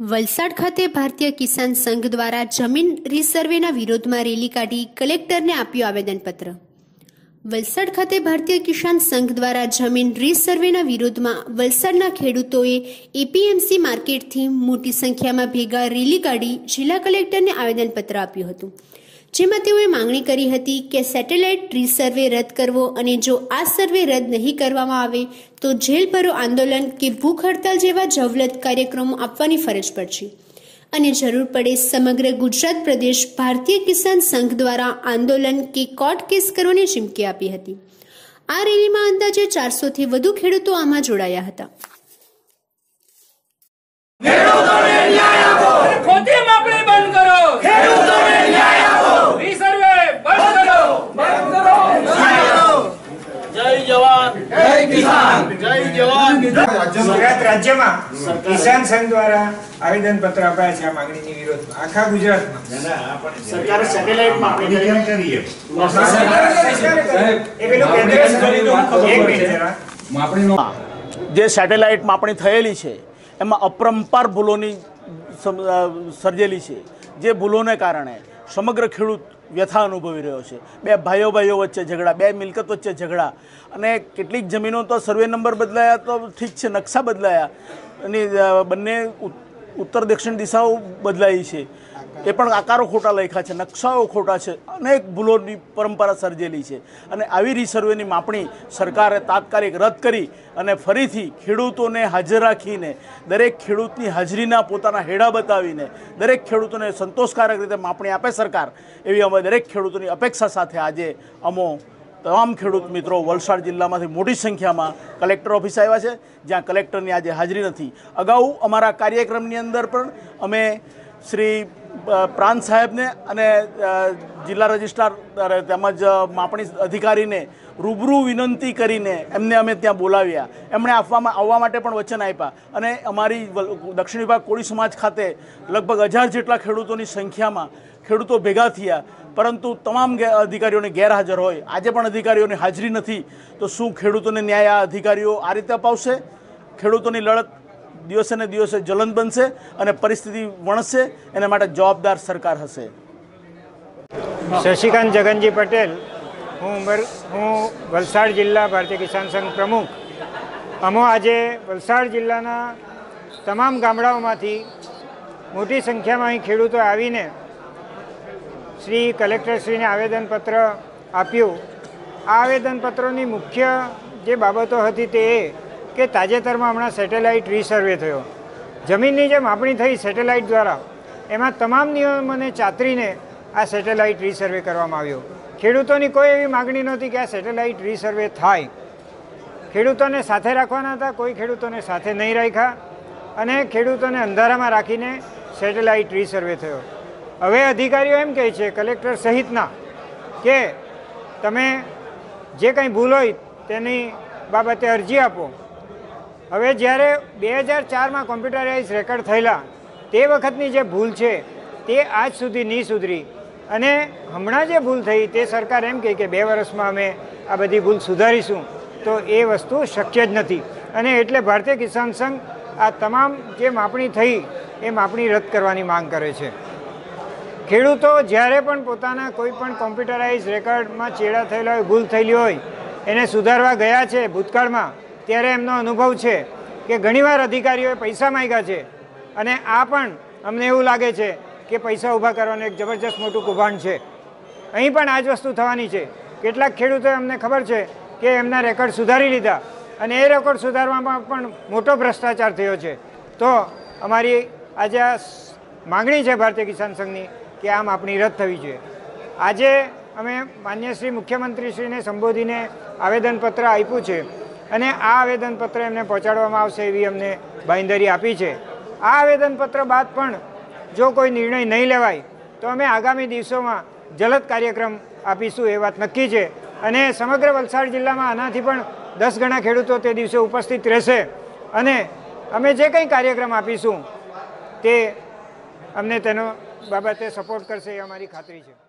વલસાડ ખાતે ભારતીય કિસાન સંઘ દ્વારા જમીન રીસર્વેના વિરોધમાં રેલી કાઢી કલેક્ટરને આપ્યું આવેદનપત્ર. વલસાડ ખાતે ભારતીય કિસાન સંઘ દ્વારા જમીન રીસર્વેના વિરોધમાં વલસાડના ખેડૂતોએ એપીએમસી માર્કેટથી મોટી સંખ્યામાં ભેગા રેલી કાઢી જિલ્લા કલેક્ટરને આવેદનપત્ર આપ્યું હતું. જેમાં તેઓએ માંગણી કરી હતી કે સેટેલાઇટ રીસર્વે રદ કરવો અને જો આ સર્વે રદ નહીં કરવામાં આવે, તો જેલ ભરો આંદોલન કે ભૂખ હડતાલ જેવા જવલત કાર્યક્રમો આપવાની ફરજ પડશે. અને જરૂર પડે સમગ્ર ગુજરાત પ્રદેશ ભારતીય કિસાન સંઘ દ્વારા આંદોલન કે કોર્ટ કેસ કરવાની ચીમકી આપી હતી. આ રેલીમાં અંદાજે ચારસોથી વધુ ખેડૂતો આમાં જોડાયા હતા ખોટી માપણી બંધ કરો ખેડૂતોને ન્યાય આપો રીસર્વે બંધ કરો જય જવાન. જય કિસાન. જય જવાન. ગુજરાત રાજ્યમાં કિસાન સંઘ દ્વારા આવેદન પત્ર અપાયા છે આ માંગણીની વિરોધમાં. આખા ગુજરાતમાં. સરકારે સેટેલાઇટ માપણી કરી એ પેલું કેન્દ્ર સરકારનું એક મિનિટ જરા. જે સેટેલાઇટ માપણી થયેલી છે એમાં અપરંપાર ભૂલોની સર્જેલી છે. જે ભૂલોને કારણે સમગ્ર ખેડૂત વ્યથા અનુભવી રહ્યો છે. બે ભાઈઓ ભાઈઓ વચ્ચે ઝઘડા, બે મિલકત વચ્ચે ઝઘડા અને કેટલીક જમીનો તો સર્વે નંબર બદલાયા તો ઠીક છે, નકશા બદલાયા. અને બંને ઉત્તર દક્ષિણ દિશાઓ બદલાઈ છે. એ પણ આકારો ખોટા લખ્યા છે, નકશાઓ ખોટા છે, અનેક ભૂલોની પરંપરા સર્જેલી છે. અને આવી રીસર્વેની માપણી સરકારે તાત્કાલિક રદ કરી અને ફરીથી ખેડૂતોને હાજર રાખીને, દરેક ખેડૂતની હાજરીના પોતાના હેડા બતાવીને, દરેક ખેડૂતોને સંતોષકારક રીતે માપણી આપે સરકાર, એવી અમે દરેક ખેડૂતોની અપેક્ષા સાથે આજે અમો તમામ ખેડૂત મિત્રો વલસાડ જિલ્લામાંથી મોટી સંખ્યામાં કલેક્ટર ઓફિસ આવ્યા છે, જ્યાં કલેક્ટરની આજે હાજરી નથી. અગાઉ અમારા કાર્યક્રમની અંદર પણ અમે શ્રી પ્રાંત સાહેબને અને જિલ્લા રજિસ્ટ્રાર તેમજ માપણી અધિકારીને રૂબરૂ વિનંતી કરીને એમને અમે ત્યાં બોલાવ્યા. એમણે આપવામાં, આવવા માટે પણ વચન આપ્યા. અને અમારી દક્ષિણ વિભાગ કોળી સમાજ ખાતે લગભગ હજાર જેટલા ખેડૂતોની સંખ્યામાં ખેડૂતો ભેગા થયા. પરંતુ તમામ અધિકારીઓને ગેરહાજર હોય. આજે પણ અધિકારીઓની હાજરી નથી. તો શું ખેડૂતોને ન્યાય આ અધિકારીઓ આ રીતે અપાવશે? ખેડૂતોની લડત દિવસે ને દિવસે જ્વલંત બનશે અને પરિસ્થિતિ વણશે, એના માટે જવાબદાર સરકાર હશે. શશિકાંત જગનજી પટેલ, હું ઉમર, હું વલસાડ જિલ્લા ભારતીય કિસાન સંઘ પ્રમુખ. અમો આજે વલસાડ જિલ્લાના તમામ ગામડાઓમાંથી મોટી સંખ્યામાં અહીં ખેડૂતો આવીને શ્રી કલેક્ટરશ્રીને આવેદનપત્ર આપ્યું. આ આવેદનપત્રોની મુખ્ય જે બાબતો હતી તે કે તાજેતરમાં હમણાં સેટેલાઇટ રીસર્વે થયો. જમીનની જે માપણી થઈ સેટેલાઇટ દ્વારા, એમાં તમામ નિયમોને ચાતરીને આ સેટેલાઇટ રીસર્વે કરવામાં આવ્યો. ખેડૂતોની કોઈ એવી માગણી નહોતી કે આ સેટેલાઇટ રીસર્વે થાય. ખેડૂતોને સાથે રાખવાના હતા, કોઈ ખેડૂતોને સાથે નહીં રાખ્યા અને ખેડૂતોને અંધારામાં રાખીને સેટેલાઇટ રીસર્વે થયો. હવે અધિકારીઓ એમ કહે છે, કલેક્ટર સહિતના, કે તમે જે કંઈ ભૂલ હોય તેની બાબતે અરજી આપો. હવે જ્યારે બે હજાર ચારમાં કોમ્પ્યુટરાઇઝ રેકોર્ડ થયેલા, તે વખતની જે ભૂલ છે, તે આજ સુધી નહીં સુધરી. અને હમણાં જે ભૂલ થઈ, તે સરકાર એમ કહે કે બે વર્ષમાં અમે આ બધી ભૂલ સુધારીશું. તો એ વસ્તુ શક્ય જ નથી. અને એટલે ભારતીય કિસાન સંઘ આ તમામ જે માપણી થઈ, એ માપણી રદ કરવાની માંગ કરે છે. ખેડૂતો જ્યારે પણ પોતાના કોઈ પણ કોમ્પ્યુટરાઇઝ રેકોર્ડમાં ચેડા થયેલા હોય, ભૂલ થયેલી હોય, એને સુધારવા ગયા છે ભૂતકાળમાં ત્યારે એમનો અનુભવ છે કે ઘણીવાર અધિકારીઓએ પૈસા માંગ્યા છે અને આ પણ અમને એવું લાગે છે કે પૈસા ઊભા કરવાનું એક જબરજસ્ત મોટું કૌભાંડ છે. અહીં પણ આ જ વસ્તુ થવાની છે. કેટલાક ખેડૂતોએ અમને ખબર છે કે એમના રેકોર્ડ સુધારી લીધા અને એ રેકોર્ડ સુધારવામાં પણ મોટો ભ્રષ્ટાચાર થયો છે. તો અમારી આજે આ માગણી છે ભારતીય કિસાન સંઘની કે આમ આપણી રદ થવી જોઈએ. આજે અમે માન્ય શ્રી મુખ્યમંત્રીશ્રીને સંબોધીને આવેદનપત્ર આપ્યું છે. અને આ આવેદનપત્ર એમને પહોંચાડવામાં આવશે એવી અમને બાંયધરી આપી છે. આ આવેદનપત્ર બાદ પણ જો કોઈ નિર્ણય નહીં લેવાય, તો અમે આગામી દિવસોમાં જલદ કાર્યક્રમ આપીશું એ વાત નક્કી છે. અને સમગ્ર વલસાડ જિલ્લામાં આનાથી પણ દસ ગણા ખેડૂતો તે દિવસે ઉપસ્થિત રહેશે. અને અમે જે કંઈ કાર્યક્રમ આપીશું, તે અમને તેનો બાબતે સપોર્ટ કરશે એ અમારી ખાતરી છે.